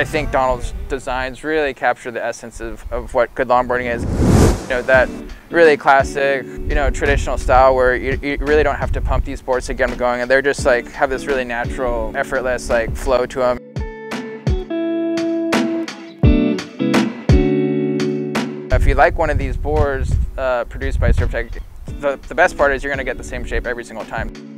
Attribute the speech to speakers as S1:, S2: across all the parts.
S1: I think Donald's designs really capture the essence of, of what good longboarding is. You know, that really classic, you know, traditional style where you, you really don't have to pump these boards to get them going and they're just like, have this really natural, effortless like flow to them. If you like one of these boards uh, produced by Surftech, the, the best part is you're gonna get the same shape every single time.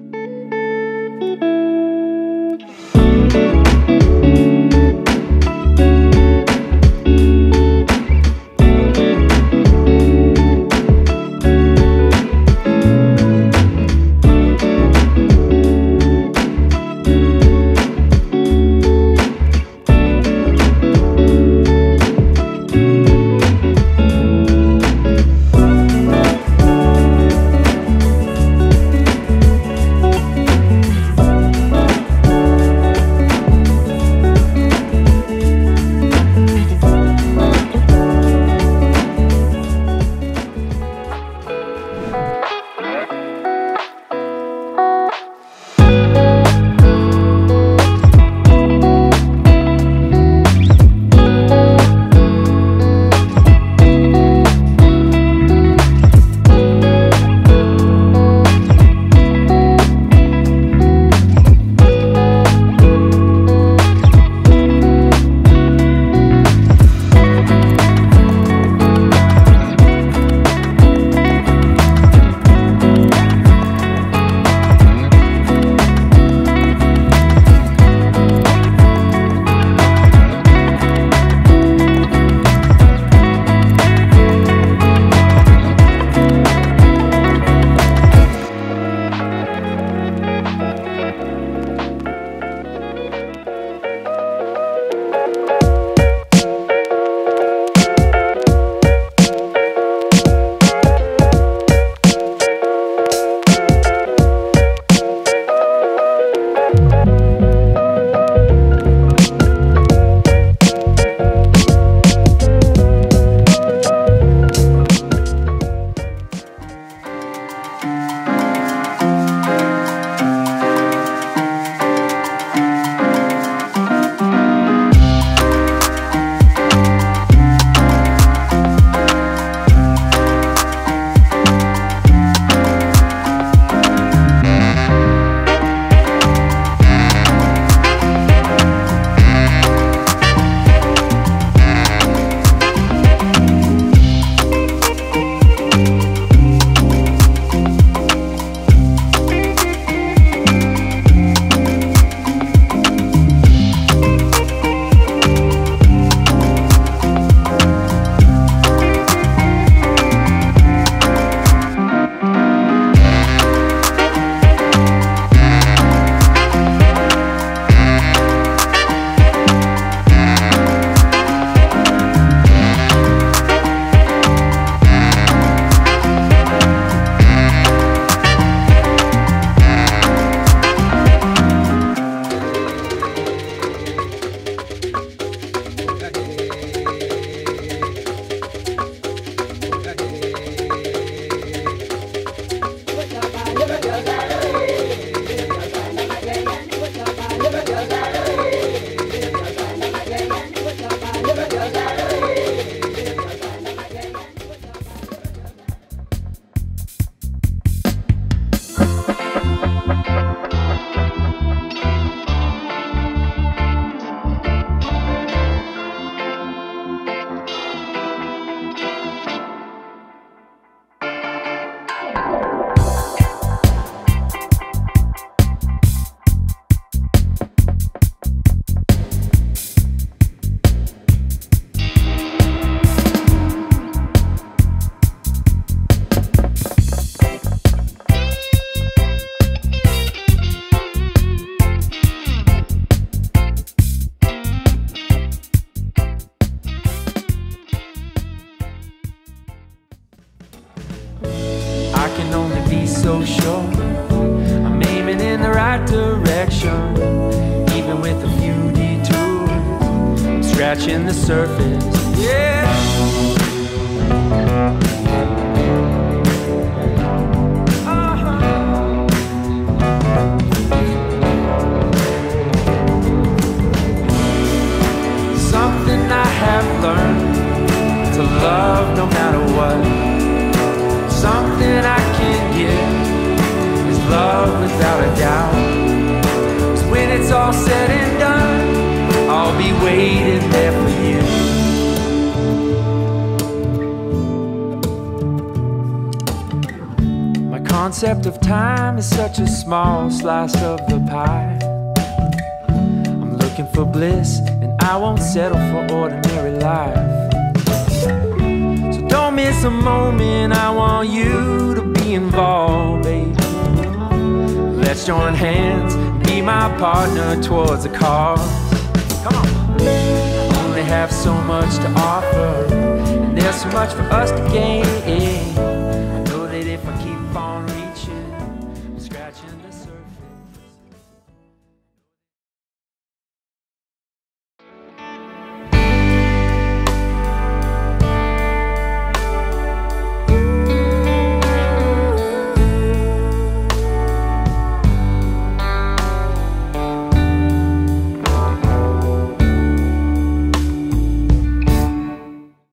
S2: right direction, even with a few detours, scratching the surface, yeah. Something I have learned to love no matter what. Something I can give love without a doubt all said and done, I'll be waiting there for you. My concept of time is such a small slice of the pie. I'm looking for bliss, and I won't settle for ordinary life. So don't miss a moment, I want you to be involved, baby. Let's join hands be my partner towards the cause. Come on. I only have so much to offer, and there's so much for us to gain.